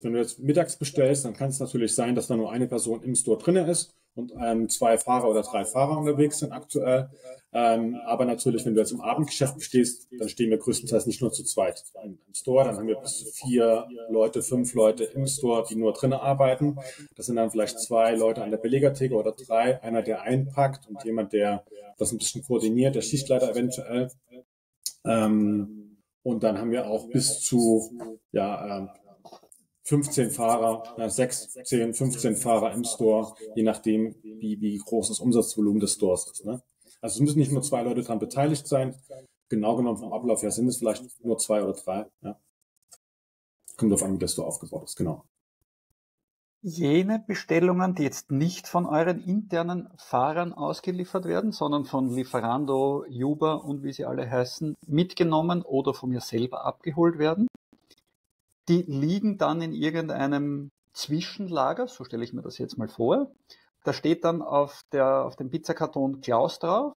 Wenn du jetzt mittags bestellst, dann kann es natürlich sein, dass da nur eine Person im Store drinne ist und ähm, zwei Fahrer oder drei Fahrer unterwegs sind aktuell. Ähm, aber natürlich, wenn du jetzt im Abendgeschäft bestehst, dann stehen wir größtenteils nicht nur zu zweit im Store, dann haben wir bis zu vier Leute, fünf Leute im Store, die nur drinnen arbeiten. Das sind dann vielleicht zwei Leute an der Belegertheke oder drei, einer, der einpackt und jemand, der das ein bisschen koordiniert, der Schichtleiter eventuell. Ähm, und dann haben wir auch bis zu ja, 15 Fahrer, 6, 10, 15 Fahrer im Store, je nachdem, wie, wie groß das Umsatzvolumen des Stores ist. Ne? Also es müssen nicht nur zwei Leute daran beteiligt sein. Genau genommen vom Ablauf her sind es vielleicht nur zwei oder drei. Ja. Kommt auf an, wie das Store aufgebaut ist, genau. Jene Bestellungen, die jetzt nicht von euren internen Fahrern ausgeliefert werden, sondern von Lieferando, Uber und wie sie alle heißen, mitgenommen oder von mir selber abgeholt werden, die liegen dann in irgendeinem Zwischenlager, so stelle ich mir das jetzt mal vor. Da steht dann auf, der, auf dem Pizzakarton Klaus drauf